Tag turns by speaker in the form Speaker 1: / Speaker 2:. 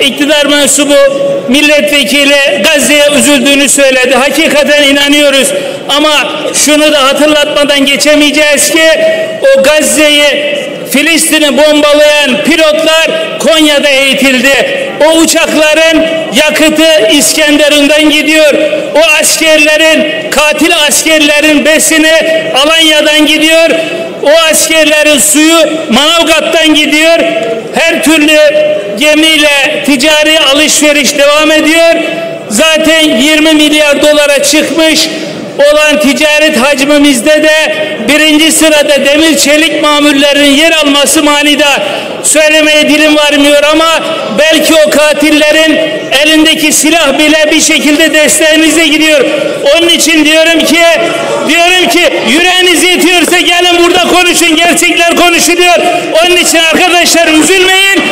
Speaker 1: iktidar mensubu milletvekili Gazze'ye üzüldüğünü söyledi. Hakikaten inanıyoruz. Ama şunu da hatırlatmadan geçemeyeceğiz ki o Gazze'yi Filistin'i bombalayan pilotlar Konya'da eğitildi. O uçakların yakıtı İskenderun'dan gidiyor. O askerlerin, katil askerlerin besini Alanya'dan gidiyor. O askerlerin suyu Manavgat'tan gidiyor. Türlü gemiyle ticari alışveriş devam ediyor. Zaten 20 milyar dolara çıkmış olan ticaret hacmimizde de birinci sırada demir çelik mamullerinin yer alması manida söylemeye dilim varmıyor ama belki o katillerin elindeki silah bile bir şekilde desteğinize gidiyor. Onun için diyorum ki diyorum ki yüreğiniz yetiyorsa gelin burada konuşun gerçekler konuşuluyor. Onun için arkadaşlar üzülmeyin.